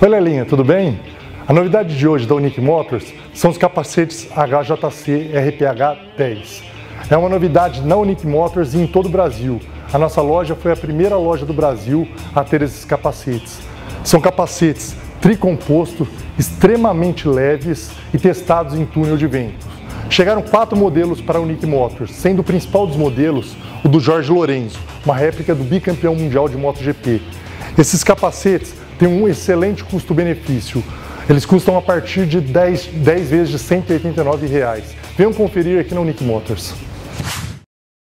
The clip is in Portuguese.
Oi Lelinha, tudo bem? A novidade de hoje da Unique Motors são os capacetes HJC RPH 10. É uma novidade na Unique Motors e em todo o Brasil. A nossa loja foi a primeira loja do Brasil a ter esses capacetes. São capacetes tricomposto, extremamente leves e testados em túnel de vento. Chegaram quatro modelos para a Unique Motors, sendo o principal dos modelos o do Jorge Lorenzo, uma réplica do bicampeão mundial de MotoGP. Esses capacetes têm um excelente custo-benefício. Eles custam a partir de 10, 10 vezes de 189 reais. Venham conferir aqui na Unique Motors.